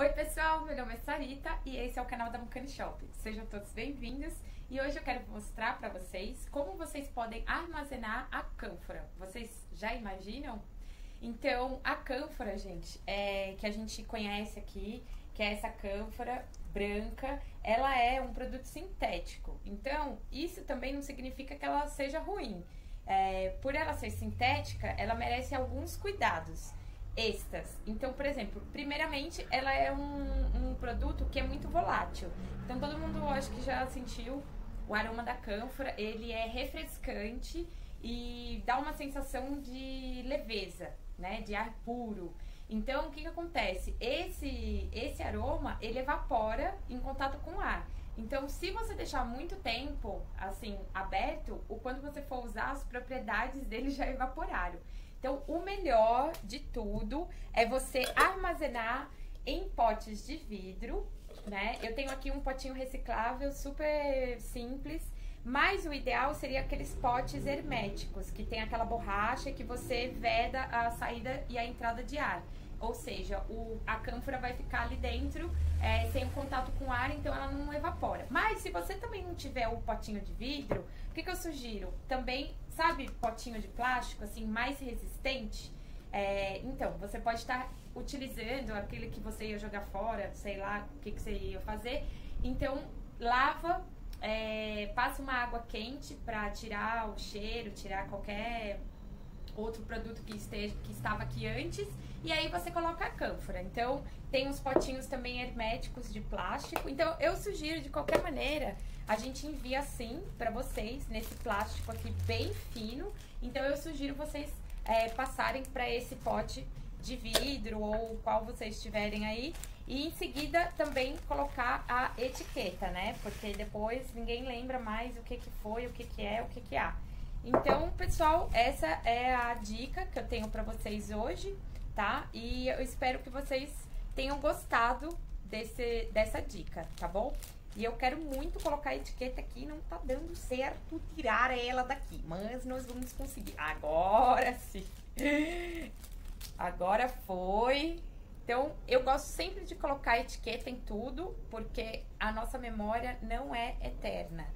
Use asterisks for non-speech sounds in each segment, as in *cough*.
Oi pessoal, meu nome é Sarita e esse é o canal da Mucane Shop. Sejam todos bem-vindos e hoje eu quero mostrar para vocês como vocês podem armazenar a cânfora. Vocês já imaginam? Então, a cânfora, gente, é, que a gente conhece aqui, que é essa cânfora branca, ela é um produto sintético. Então, isso também não significa que ela seja ruim. É, por ela ser sintética, ela merece alguns cuidados extras. Então, por exemplo, primeiramente, ela é um, um produto que é muito volátil. Então, todo mundo acho que já sentiu o aroma da cânfora. Ele é refrescante e dá uma sensação de leveza, né? De ar puro. Então, o que, que acontece? Esse, esse aroma, ele evapora em contato com o ar. Então, se você deixar muito tempo, assim, aberto, o quando você for usar, as propriedades dele já evaporaram. Então, o melhor de tudo é você armazenar em potes de vidro, né? Eu tenho aqui um potinho reciclável super simples, mas o ideal seria aqueles potes herméticos, que tem aquela borracha que você veda a saída e a entrada de ar. Ou seja, o, a cânfora vai ficar ali dentro é, sem contato com o ar, então ela não evapora. Mas se você também não tiver o potinho de vidro, o que, que eu sugiro? Também, sabe, potinho de plástico, assim, mais resistente? É, então, você pode estar utilizando aquele que você ia jogar fora, sei lá o que, que você ia fazer. Então, lava, é, passa uma água quente para tirar o cheiro, tirar qualquer outro produto que, esteja, que estava aqui antes. E aí você coloca a cânfora. Então, tem uns potinhos também herméticos de plástico. Então, eu sugiro, de qualquer maneira, a gente envia assim para vocês, nesse plástico aqui bem fino. Então, eu sugiro vocês é, passarem para esse pote de vidro ou qual vocês tiverem aí. E em seguida também colocar a etiqueta, né? Porque depois ninguém lembra mais o que, que foi, o que, que é, o que, que há. Então, pessoal, essa é a dica que eu tenho para vocês hoje, tá? E eu espero que vocês tenham gostado desse, dessa dica, tá bom? E eu quero muito colocar a etiqueta aqui, não tá dando certo tirar ela daqui, mas nós vamos conseguir. Agora sim. *laughs* Agora foi. Então, eu gosto sempre de colocar etiqueta em tudo, porque a nossa memória não é eterna.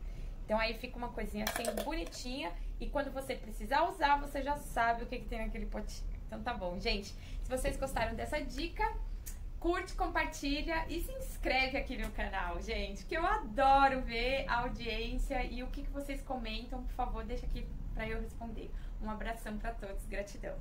Então aí fica uma coisinha assim bonitinha e quando você precisar usar, você já sabe o que, que tem naquele potinho. Então tá bom, gente. Se vocês gostaram dessa dica, curte, compartilha e se inscreve aqui no canal, gente. Que eu adoro ver a audiência e o que, que vocês comentam. Por favor, deixa aqui para eu responder. Um abração para todos. Gratidão.